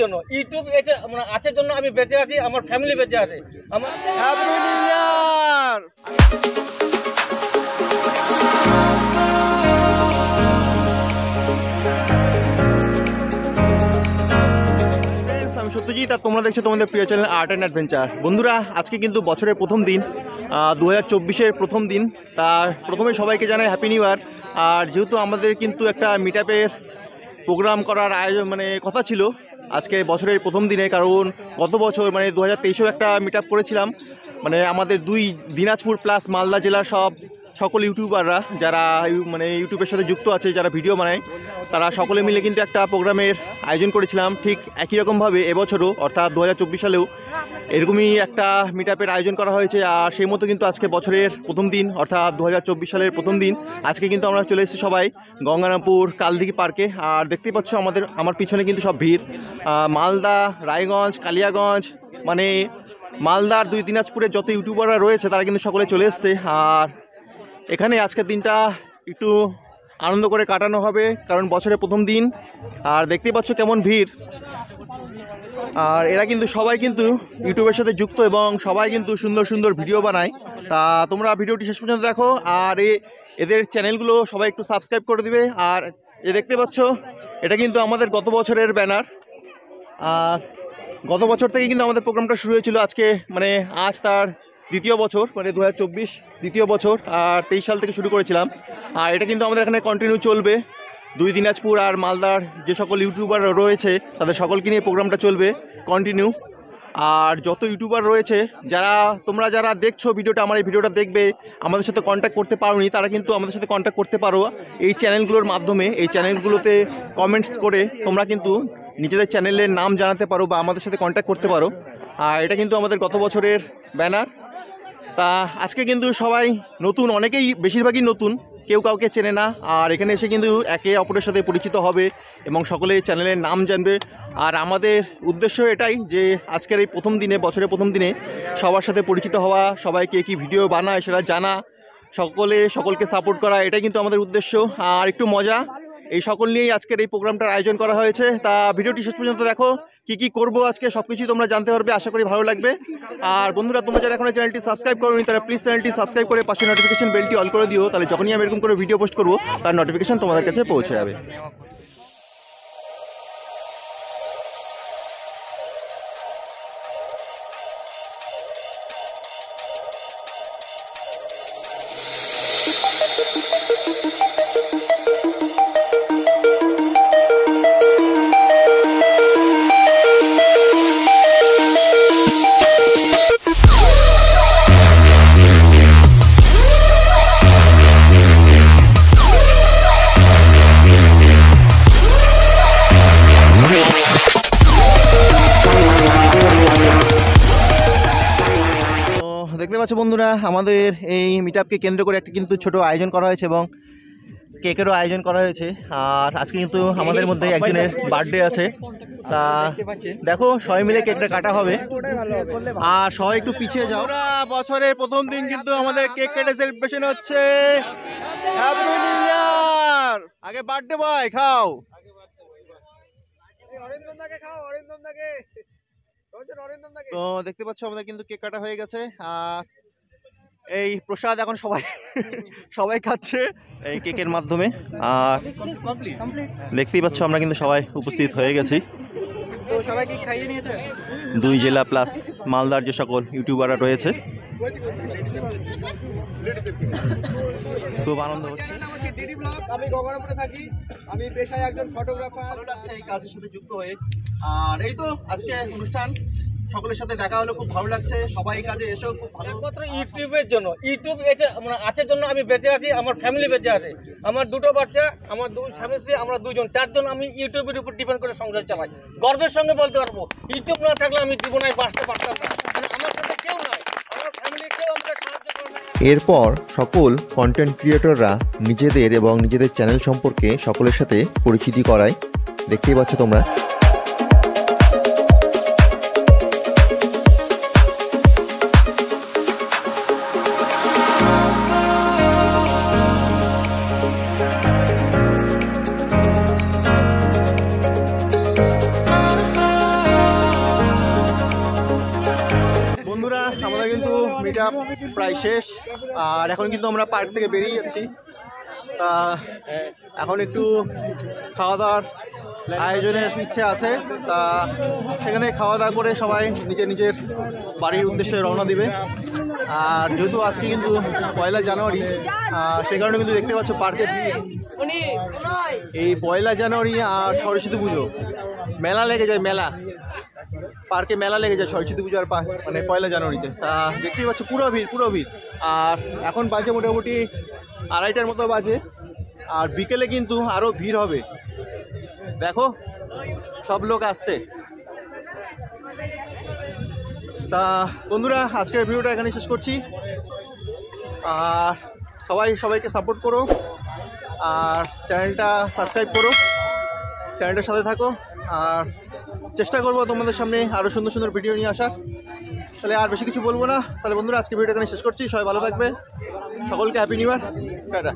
জন্য। ইউটিউব এটা মানে আছে জন্য আমি বেঁচে আছি আমার ফ্যামিলি বেঁচে আছে। আমার হ্যাপি নিউ ইয়ার আমি সত্যজিৎ আর তোমরা দেখছ তোমাদের প্রিয় চ্যানেল আর্ট অ্যান্ড অ্যাডভেঞ্চার বন্ধুরা আজকে কিন্তু বছরের প্রথম দিন দু হাজার চব্বিশের প্রথম দিন। তা প্রথমে সবাইকে জানাই হ্যাপি নিউ ইয়ার আর যেহেতু আমাদের কিন্তু একটা মিট প্রোগ্রাম করার আয়োজন মানে কথা ছিল আজকে বছরের প্রথম দিনে, কারণ গত বছর মানে দু হাজার একটা মিট করেছিলাম। মানে আমাদের দুই দিনাজপুর প্লাস মালদা জেলার সব সকল ইউটিউবাররা যারা মানে ইউটিউবের সাথে যুক্ত আছে, যারা ভিডিও বানায়, তারা সকলে মিলে কিন্তু একটা প্রোগ্রামের আয়োজন করেছিলাম। ঠিক একই রকমভাবে এবছরও, অর্থাৎ দু হাজার চব্বিশ সালেও এরকমই একটা মিট আয়োজন করা হয়েছে। আর সেই মতো কিন্তু আজকে বছরের প্রথম দিন, অর্থাৎ দু হাজার চব্বিশ সালের প্রথম দিন, আজকে কিন্তু আমরা চলে এসেছি সবাই গঙ্গারামপুর কালদিঘি পার্কে। আর দেখতেই পাচ্ছ আমাদের, আমার পিছনে কিন্তু সব ভিড়। মালদা, রায়গঞ্জ, কালিয়াগঞ্জ মানে মালদার দুই দিনাজপুরের যত ইউটিউবাররা রয়েছে, তারা কিন্তু সকলে চলে এসছে। আর এখানে আজকের দিনটা একটু আনন্দ করে কাটানো হবে, কারণ বছরের প্রথম দিন। আর দেখতেই পাচ্ছ কেমন ভিড়। আর এরা কিন্তু সবাই কিন্তু ইউটিউবের সাথে যুক্ত এবং সবাই কিন্তু সুন্দর সুন্দর ভিডিও বানায়। তা তোমরা ভিডিওটি শেষ পর্যন্ত দেখো, আর এ, এদের চ্যানেলগুলো সবাই একটু সাবস্ক্রাইব করে দিবে। আর এ দেখতে পাচ্ছ, এটা কিন্তু আমাদের গত বছরের ব্যানার। আর গত বছর থেকে কিন্তু আমাদের প্রোগ্রামটা শুরু হয়েছিল আজকে মানে আজ তার দ্বিতীয় বছর মানে দু হাজার চব্বিশ দ্বিতীয় বছর আর তেইশ সাল থেকে শুরু করেছিলাম। আর এটা কিন্তু আমাদের এখানে কন্টিনিউ চলবে। দুই দিনাজপুর আর মালদার যে সকল ইউটিউবার রয়েছে, তাদের সকলকে নিয়ে প্রোগ্রামটা চলবে কন্টিনিউ আর যত ইউটিউবার রয়েছে, যারা, তোমরা যারা দেখছ ভিডিওটা, আমার এই ভিডিওটা দেখবে, আমাদের সাথে কন্ট্যাক্ট করতে পারোনি, তারা কিন্তু আমাদের সাথে কন্ট্যাক্ট করতে পারো। এই চ্যানেলগুলোর মাধ্যমে, এই চ্যানেলগুলোতে কমেন্টস করে তোমরা কিন্তু নিজেদের চ্যানেলের নাম জানাতে পারো বা আমাদের সাথে কন্ট্যাক্ট করতে পারো। আর এটা কিন্তু আমাদের গত বছরের ব্যানার তা আজকে কিন্তু সবাই নতুন, অনেকেই বেশিরভাগই নতুন, কেউ কাউকে চেনে না। আর এখানে এসে কিন্তু একে অপরের সাথে পরিচিত হবে এবং সকলে চ্যানেলের নাম জানবে। আর আমাদের উদ্দেশ্য এটাই যে আজকের এই প্রথম দিনে, বছরের প্রথম দিনে সবার সাথে পরিচিত হওয়া সবাইকে কি ভিডিও বানায় সেটা জানা, সকলে, সকলকে সাপোর্ট করা, এটাই কিন্তু আমাদের উদ্দেশ্য। আর একটু মজা এই সকল নিয়েই আজকের এই প্রোগ্রামটার আয়োজন করা হয়েছে। তা ভিডিওটি শেষ পর্যন্ত দেখো, কি কি করব আজকে সব কিছুই তোমরা জানতে পারবে, আশা করি ভালো লাগবে। আর বন্ধুরা, তোমরা যারা এখন চ্যানেলটি সাবস্ক্রাইব করোনি তারা প্লিজ চ্যানেলটি সাবস্ক্রাইব করে পাশে নোটিফিকেশন বেলটি অল করে দিও। তাহলে যখনই আমি এরকম করে ভিডিও পোস্ট করব, তার নোটিফিকেশন তোমাদের কাছে পৌঁছে যাবে। পাচ্ছ বন্ধুরা? আমাদের এই মিট কেন্দ্র করে একটা কিন্তু ছোট আয়োজন করা হয়েছে এবং কেকেরও আয়োজন করা হয়েছে। আর আজকে কিন্তু আমাদের মধ্যে একজনের বার্থডে আছে। তা দেখো, সবাই মিলে কেকটা কাটা হবে। আর সবাই একটু পিছিয়ে যাও। বছরের প্রথম দিন কিন্তু আমাদের কেক কেটে সেলিব্রেশন হচ্ছে। আগে বার্থডে বয় খাও। তো দেখতে পাচ্ছ, আমাদের কিন্তু কেক কাটা হয়ে গেছে। আর এই প্রসাদ এখন সবাই সবাই খাচ্ছে এই কেকের মাধ্যমে। আর দেখতেই পাচ্ছ আমরা কিন্তু সবাই উপস্থিত হয়ে গেছি। দুই জেলা প্লাস মালদার যে সকল ইউটিউবাররা রয়েছে। খুব আনন্দ হচ্ছে। হচ্ছে ডিডি ব্লগ। আমি গঙ্গারামপুরে থাকি। আমি পেশায় একজন ফটোগ্রাফার। ভালো লাগছে এই কাজের সাথে যুক্ত হয়ে। আর এই তো আজকে অনুষ্ঠান। সকলের সাথে দেখা হলো খুব ভালো লাগছে। সবাই কাজে এসেও খুব ভালো। একমাত্র ইউটিউবের জন্য। ইউটিউব এসে মানে আছে জন্য আমি বেঁচে আছি আমার ফ্যামিলি বেঁচে আছে। আমার দুটো বাচ্চা আমার দুই স্বামী স্ত্রী আমরা দুজন চারজন আমি ইউটিউবের উপর ডিপেন্ড করে সংসার চালাই। গর্বের সঙ্গে বলতে পারব ইউটিউব না থাকলে আমি জীবনে বাঁচতে পারতাম না। আমার সাথে কেউ নাই আমার ফ্যামিলি কেউ আমাকে সাহায্য করে না। এরপর সকল কন্টেন্ট ক্রিয়েটররা নিজেদের এবং নিজেদের চ্যানেল সম্পর্কে সকলের সাথে পরিচিতি করায়। দেখতেই পাচ্ছ তোমরা। প্রায় শেষ। আর এখন কিন্তু আমরা পার্ক থেকে বেরিয়ে যাচ্ছি। তা, এখন একটু খাওয়া দাওয়ার আয়োজনের ইচ্ছে আছে। তা, সেখানে খাওয়া দাওয়া করে সবাই নিজের নিজের বাড়ির উদ্দেশ্যে রওনা দিবে। আর যেহেতু আজকে কিন্তু পয়লা জানুয়ারি সে কারণে কিন্তু দেখতে পাচ্ছ পার্কে এই পয়লা জানুয়ারি আর সরস্বতী পুজো। মেলা লেগে যায়, মেলা। পার্কে মেলা লেগে যায় সরস্বতী পুজো আর পা- মানে পয়লা জানুয়ারিতে। তা দেখতেই পাচ্ছ পুরো ভিড় পুরো ভিড়। আর এখন বাজে মোটামুটি আড়াইটার মতো বাজে। আর বিকেলে কিন্তু আরও ভিড় হবে। দেখো, সব লোক আসছে। তা বন্ধুরা, আজকের ভিডিওটা এখানে শেষ করছি। আর সবাই, সবাইকে সাপোর্ট করো। আর চ্যানেলটা সাবস্ক্রাইব করো। চ্যানেলটার সাথে থাকো। আর চেষ্টা করব তোমাদের সামনে আরও সুন্দর সুন্দর ভিডিও নিয়ে আসার। তাহলে আর বেশি কিছু বলব না। তাহলে বন্ধুরা, আজকে ভিডিওটা এখানে শেষ করছি। সবাই ভালো থাকবে। সকলকে হ্যাপি নিউ ইয়ার